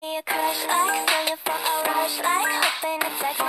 a crush. Like feel you for a rush like hoping it's like